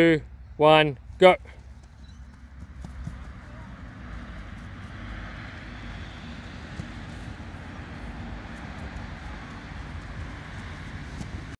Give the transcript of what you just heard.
two, one, go.